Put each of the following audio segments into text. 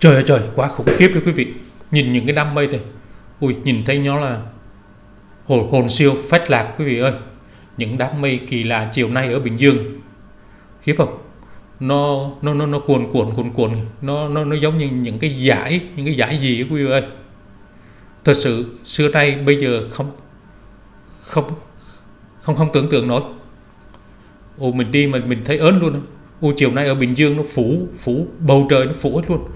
Trời ơi trời, quá khủng khiếp đấy quý vị. Nhìn những cái đám mây này. Ui, nhìn thấy nó là hồn, hồn siêu phách lạc quý vị ơi. Những đám mây kỳ lạ chiều nay ở Bình Dương. Khiếp không? Nó nó nó nó cuồn cuộn cuồn cuộn nó nó nó giống như những cái giải những cái giải gì quý vị ơi. Thật sự xưa nay bây giờ không không không không tưởng tượng nổi. Ồ mình đi mà mình thấy ớn luôn. Ồ chiều nay ở Bình Dương nó phủ phủ bầu trời nó phủ hết luôn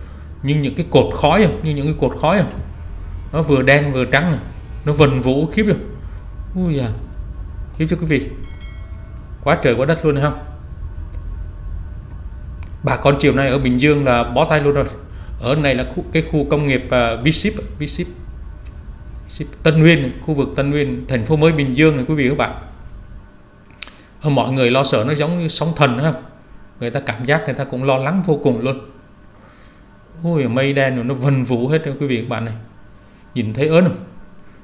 như những cái cột khói không? Như những cái cột khói không? Nó vừa đen vừa trắng à. nó vần vũ khiếp rồi ui à khiếp cho quý vị. Quá trời quá đất luôn không? Bà con chiều nay ở Bình Dương là bó tay luôn rồi. Ở này là khu, cái khu công nghiệp uh, V-Ship V-Ship. Tân Nguyên khu vực Tân Nguyên thành phố mới Bình Dương này quý vị các bạn. Mọi người lo sợ nó giống như sóng thần ha người ta cảm giác người ta cũng lo lắng vô cùng luôn ôi mây đen nó vần vũ hết quý vị các bạn này. Nhìn thấy ớn không?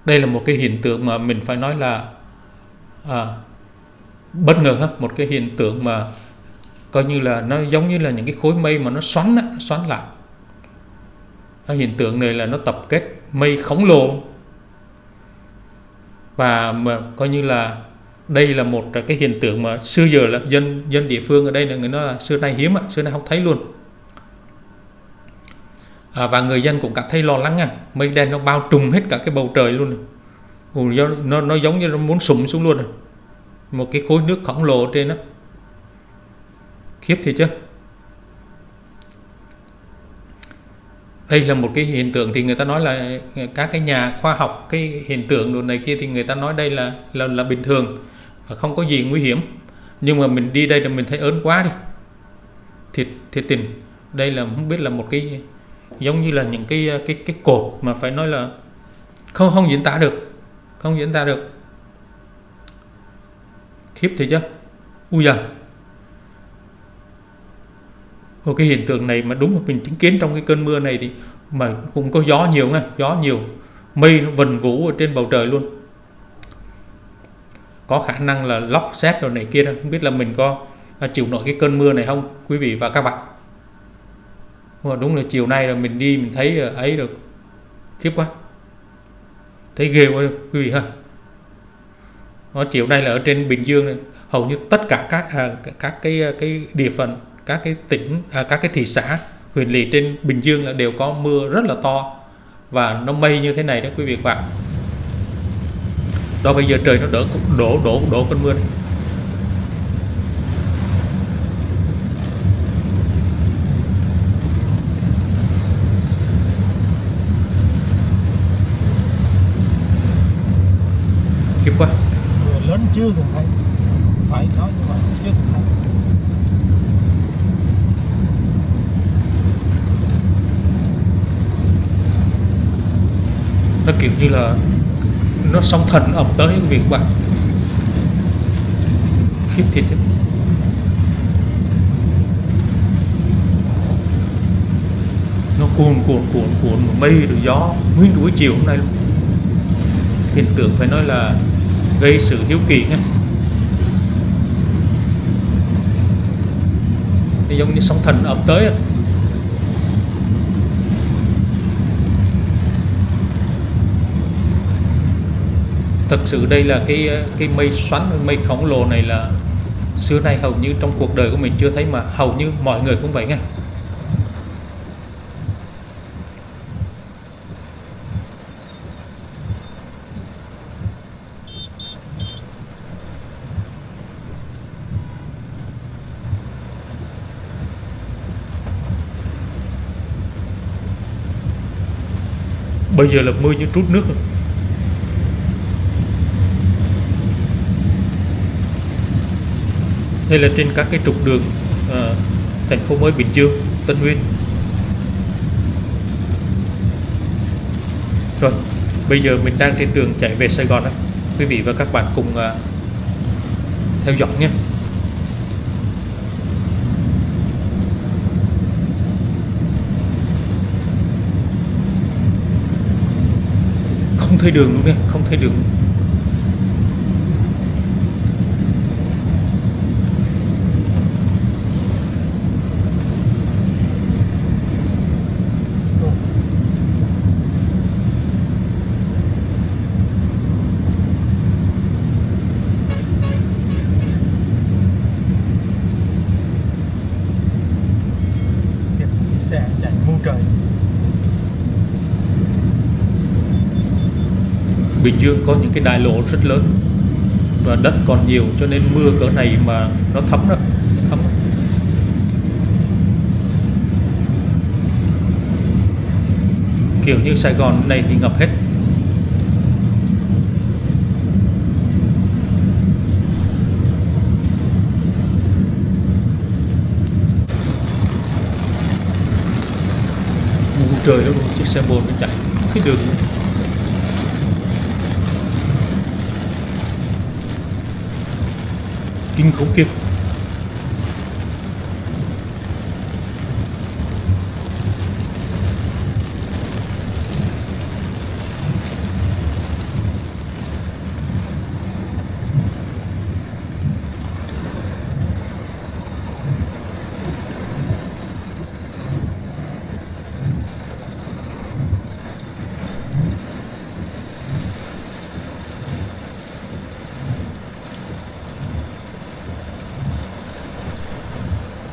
Đây là một cái hiện tượng mà mình phải nói là à, bất ngờ ha. Một cái hiện tượng mà coi như là nó giống như là những cái khối mây mà nó xoắn á, xoắn lại. Cái hiện tượng này là nó tập kết mây khổng lồ. Và mà coi như là đây là một cái hiện tượng mà xưa giờ là dân dân địa phương ở đây là người nói là xưa nay hiếm ạ xưa nay không thấy luôn à, và người dân cũng cảm thấy lo lắng à. Mây đen nó bao trùm hết cả cái bầu trời luôn à. Ủa, nó nó giống như nó muốn sụm xuống luôn à. một cái khối nước khổng lồ trên đó. Khiếp thì chứ. Đây là một cái hiện tượng thì người ta nói là ờ, các cái nhà khoa học cái hiện tượng đồ này kia thì người ta nói đây là là là bình thường và không có gì nguy hiểm. Nhưng mà mình đi đây là mình thấy ớn quá đi. Thiệt thiệt tình. Đây là không biết là một cái giống như là những cái cái cái cột mà phải nói là không không diễn tả được, không diễn tả được. Khiếp thì chứ. Ui da. Một cái hiện tượng này mà đúng là mình chứng kiến trong cái cơn mưa này thì mà cũng có gió nhiều nha, gió nhiều. Mây nó vần vũ ở trên bầu trời luôn. Có khả năng là lóc xét rồi này kia đó, không biết là mình có à, chịu nổi cái cơn mưa này không, quý vị và các bạn? Mà đúng là chiều nay là mình đi mình thấy ấy được khiếp quá. Thấy ghê quá quý vị ha. Nó chiều nay là ở trên Bình Dương này, hầu như tất cả các à, các cái cái địa phận các cái tỉnh à, các cái thị xã huyện lỵ trên Bình Dương là đều có mưa rất là to và nó mây như thế này đó quý vị và bạn. Đó bây giờ trời nó đỡ đổ đổ đổ cơn mưa này. Khiếp quá lớn chưa từng thấy phải nói như vậy chưa từng thấy nó kiểu như là nó sóng thần ập tới vị các bạn khiếp thịt ấy. nó cuồn cuộn cuộn mà mây rồi gió nguyên buổi chiều hôm nay luôn. Hiện tượng phải nói là gây sự hiếu kỳ nhé thì giống như sóng thần ập tới ấy. thật sự đây là cái cái mây xoắn, mây khổng lồ này là xưa nay hầu như trong cuộc đời của mình chưa thấy mà hầu như mọi người cũng vậy nghe bây giờ là mưa như trút nước rồi hay là trên các cái trục đường à, thành phố mới Bình Dương, Tân Nguyên. Rồi, bây giờ mình đang trên đường chạy về Sài Gòn đó. Quý vị và các bạn cùng à, theo dõi nhé. Không thấy đường luôn đi không thấy đường. xe chạy ngu trời Bình Dương có những cái đại lộ rất lớn và đất còn nhiều cho nên mưa cỡ này mà nó thấm đó, nó thấm. Kiểu như Sài Gòn này thì ngập hết. Trời đó luôn chiếc xe bồn nó chạy. Cái đường kinh khủng khiếp.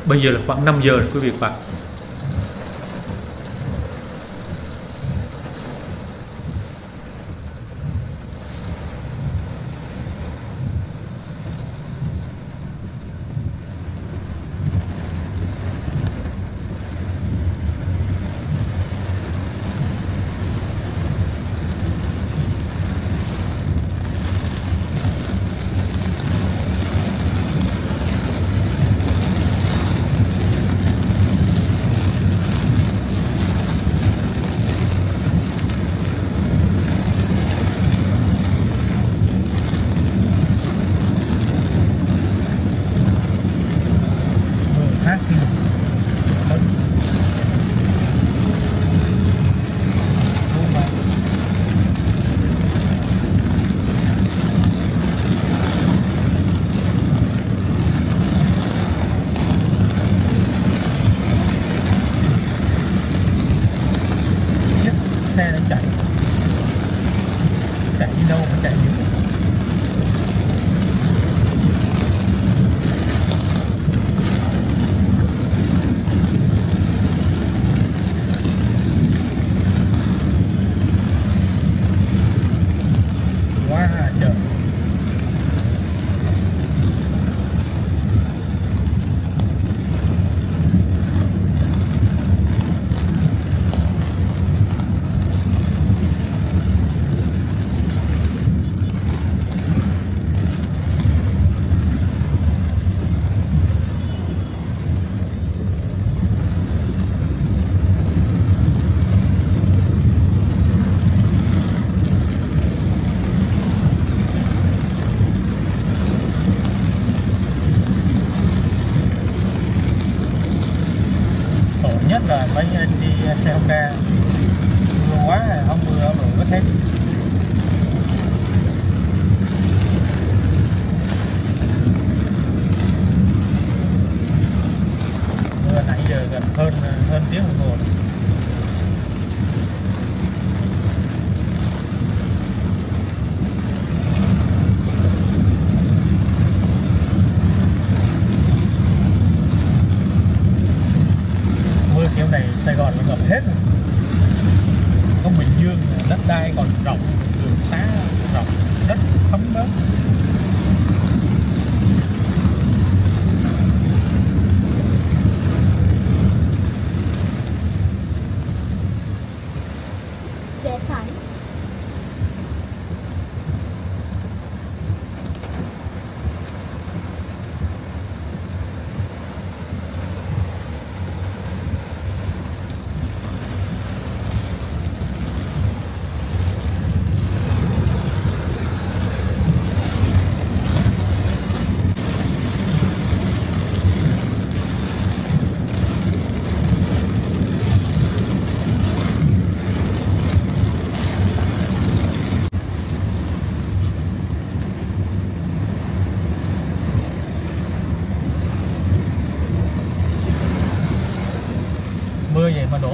Bây giờ là khoảng 5 giờ quý vị và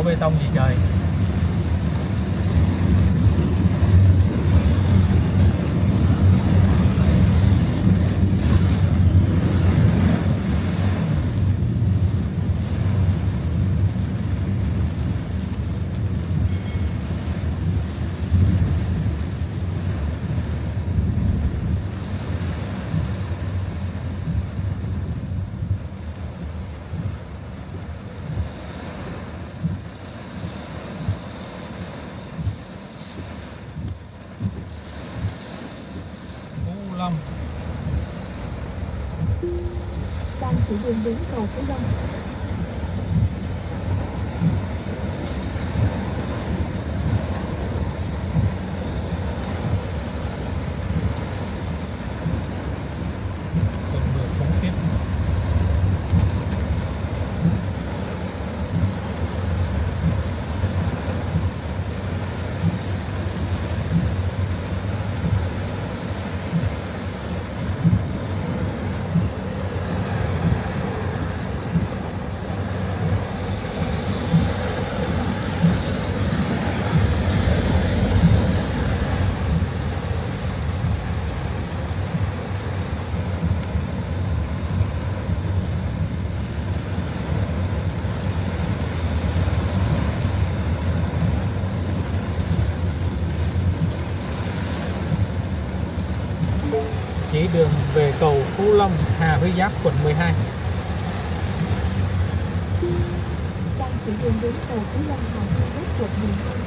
đổ bê tông gì trời. Long đang sử đến cầu Phú Long cơn mưa khủng khiếp chỉ đường về cầu Phú Long Hà Giáp quận 12 đang chỉ đường đến cầu Phú Long Hà Huy quận 12